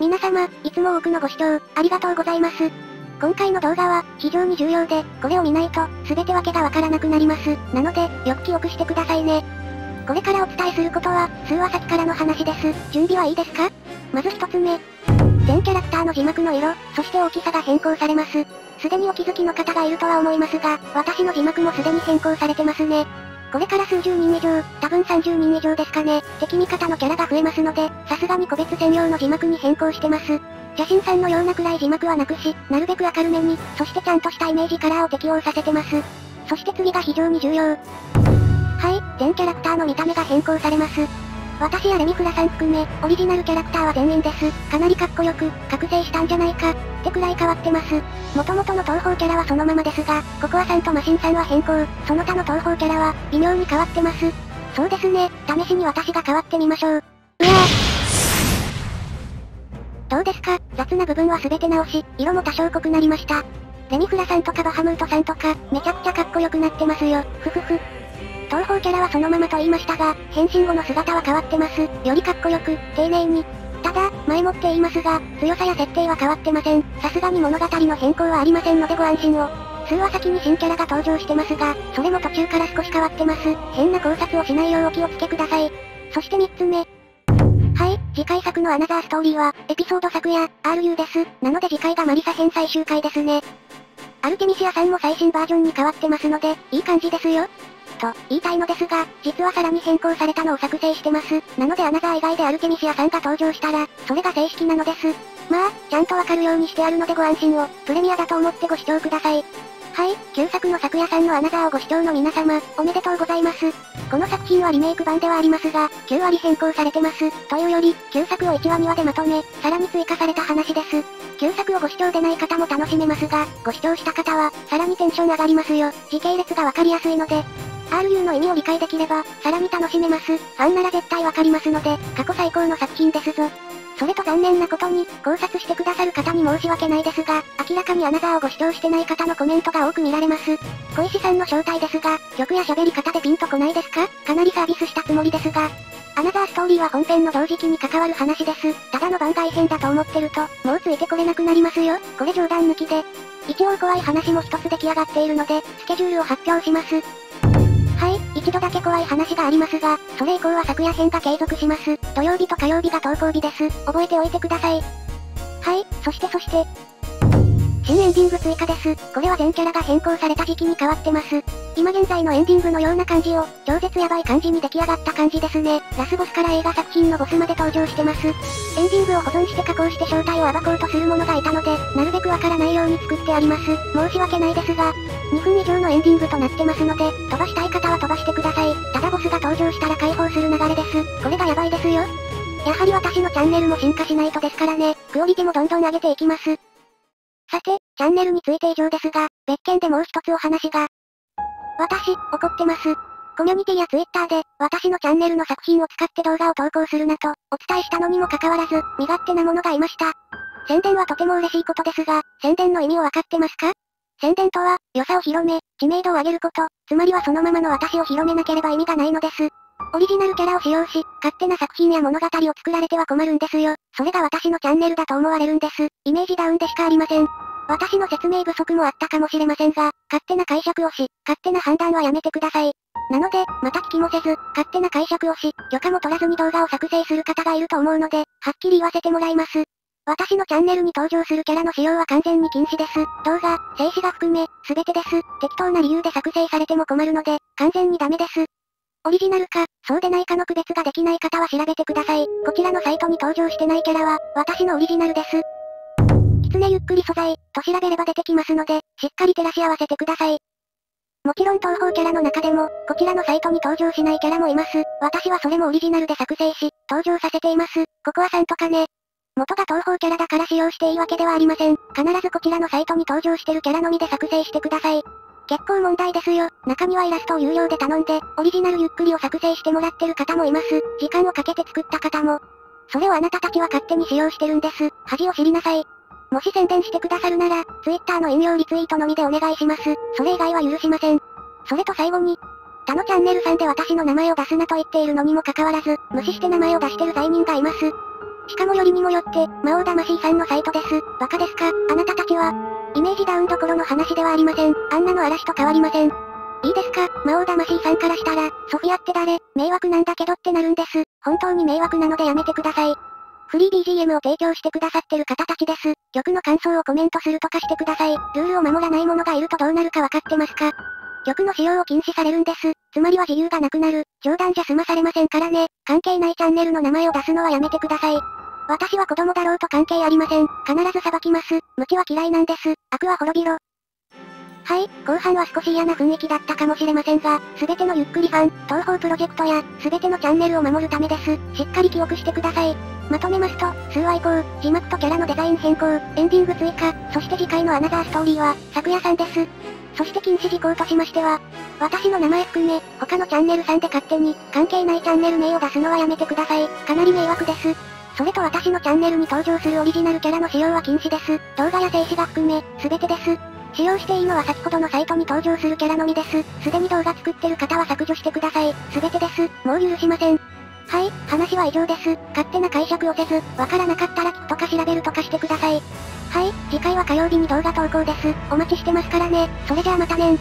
皆様、いつも多くのご視聴、ありがとうございます。今回の動画は、非常に重要で、これを見ないと、すべてわけがわからなくなります。なので、よく記憶してくださいね。これからお伝えすることは、数話先からの話です。準備はいいですか？まず一つ目。全キャラクターの字幕の色、そして大きさが変更されます。すでにお気づきの方がいるとは思いますが、私の字幕もすでに変更されてますね。これから数十人以上、多分30人以上ですかね、敵味方のキャラが増えますので、さすがに個別専用の字幕に変更してます。写真さんのような暗い字幕はなくし、なるべく明るめに、そしてちゃんとしたイメージカラーを適用させてます。そして次が非常に重要。はい、全キャラクターの見た目が変更されます。私やレミフラさん含め、オリジナルキャラクターは全員です。かなりかっこよく、覚醒したんじゃないか、ってくらい変わってます。元々の東方キャラはそのままですが、ココアさんとマシンさんは変更、その他の東方キャラは、微妙に変わってます。そうですね、試しに私が変わってみましょう。うわ。どうですか？雑な部分は全て直し、色も多少濃くなりました。レミフラさんとかバハムートさんとか、めちゃくちゃかっこよくなってますよ。ふふふ。東方キャラはそのままと言いましたが、変身後の姿は変わってます。よりかっこよく、丁寧に。ただ、前もって言いますが、強さや設定は変わってません。さすがに物語の変更はありませんのでご安心を。数話先に新キャラが登場してますが、それも途中から少し変わってます。変な考察をしないようお気をつけください。そして3つ目、はい、次回作のアナザーストーリーは、エピソード作や、RU です。なので次回がマリサ編最終回ですね。アルテミシアさんも最新バージョンに変わってますので、いい感じですよ。と、言いたいのですが、実はさらに変更されたのを作成してます。なのでアナザー以外でアルテミシアさんが登場したら、それが正式なのです。まあ、ちゃんとわかるようにしてあるのでご安心を、プレミアだと思ってご視聴ください。はい、旧作の昨夜さんのアナザーをご視聴の皆様、おめでとうございます。この作品はリメイク版ではありますが、9割変更されてます。というより、旧作を1話2話でまとめ、さらに追加された話です。旧作をご視聴でない方も楽しめますが、ご視聴した方は、さらにテンション上がりますよ。時系列がわかりやすいので、RU の意味を理解できれば、さらに楽しめます。ファンなら絶対わかりますので、過去最高の作品ですぞ。それと残念なことに、考察してくださる方に申し訳ないですが、明らかにアナザーをご視聴してない方のコメントが多く見られます。小石さんの正体ですが、曲や喋り方でピンとこないですか？かなりサービスしたつもりですが。アナザーストーリーは本編の同時期に関わる話です。ただの番外編だと思ってると、もうついてこれなくなりますよ。これ冗談抜きで。一応怖い話も一つ出来上がっているので、スケジュールを発表します。一度だけ怖い話がありますが、それ以降は昨夜編が継続します。土曜日と火曜日が投稿日です。覚えておいてください。はい、そしてそして、新エンディング追加です。これは全キャラが変更された時期に変わってます。今現在のエンディングのような感じを、超絶ヤバい感じに出来上がった感じですね。ラスボスから映画作品のボスまで登場してます。エンディングを保存して加工して正体を暴こうとする者がいたので、なるべくわからないように作ってあります。申し訳ないですが、2分以上のエンディングとなってますので、飛ばしたい方は飛ばしてください。ただボスが登場したら解放する流れです。これがヤバいですよ。やはり私のチャンネルも進化しないとですからね、クオリティもどんどん上げていきます。さて、チャンネルについて以上ですが、別件でもう一つお話が。私、怒ってます。コミュニティやツイッターで、私のチャンネルの作品を使って動画を投稿するなと、お伝えしたのにもかかわらず、身勝手なものがいました。宣伝はとても嬉しいことですが、宣伝の意味をわかってますか？宣伝とは、良さを広め、知名度を上げること、つまりはそのままの私を広めなければ意味がないのです。オリジナルキャラを使用し、勝手な作品や物語を作られては困るんですよ。それが私のチャンネルだと思われるんです。イメージダウンでしかありません。私の説明不足もあったかもしれませんが、勝手な解釈をし、勝手な判断はやめてください。なので、また聞きもせず、勝手な解釈をし、許可も取らずに動画を作成する方がいると思うので、はっきり言わせてもらいます。私のチャンネルに登場するキャラの使用は完全に禁止です。動画、静止画含め、すべてです。適当な理由で作成されても困るので、完全にダメです。オリジナルか、そうでないかの区別ができない方は調べてください。こちらのサイトに登場してないキャラは、私のオリジナルです。狐ゆっくり素材、と調べれば出てきますので、しっかり照らし合わせてください。もちろん東方キャラの中でも、こちらのサイトに登場しないキャラもいます。私はそれもオリジナルで作成し、登場させています。ここはさんとかね、元が東方キャラだから使用していいわけではありません。必ずこちらのサイトに登場してるキャラのみで作成してください。結構問題ですよ。中にはイラストを有料で頼んで、オリジナルゆっくりを作成してもらってる方もいます。時間をかけて作った方も。それをあなたたちは勝手に使用してるんです。恥を知りなさい。もし宣伝してくださるなら、Twitter の引用リツイートのみでお願いします。それ以外は許しません。それと最後に、他のチャンネルさんで私の名前を出すなと言っているのにもかかわらず、無視して名前を出してる罪人がいます。しかもよりにもよって、魔王魂さんのサイトです。バカですか？あなたたちは。イメージダウンどころの話ではありません。あんなの嵐と変わりません。いいですか？魔王魂さんからしたら、ソフィアって誰？迷惑なんだけどってなるんです。本当に迷惑なのでやめてください。フリー BGM を提供してくださってる方たちです。曲の感想をコメントするとかしてください。ルールを守らない者がいるとどうなるかわかってますか？曲の使用を禁止されるんです。つまりは自由がなくなる。冗談じゃ済まされませんからね。関係ないチャンネルの名前を出すのはやめてください。私は子供だろうと関係ありません。必ず裁きます。無知は嫌いなんです。悪は滅びろ。はい、後半は少し嫌な雰囲気だったかもしれませんが、すべてのゆっくりファン、東方プロジェクトや、すべてのチャンネルを守るためです。しっかり記憶してください。まとめますと、数話以降、字幕とキャラのデザイン変更、エンディング追加、そして次回のアナザーストーリーは、昨夜さんです。そして禁止事項としましては、私の名前含め、他のチャンネルさんで勝手に、関係ないチャンネル名を出すのはやめてください。かなり迷惑です。それと私のチャンネルに登場するオリジナルキャラの使用は禁止です。動画や静止画含め、すべてです。使用していいのは先ほどのサイトに登場するキャラのみです。すでに動画作ってる方は削除してください。すべてです。もう許しません。はい、話は以上です。勝手な解釈をせず、わからなかったら聞くとか調べるとかしてください。はい、次回は火曜日に動画投稿です。お待ちしてますからね。それじゃあまたね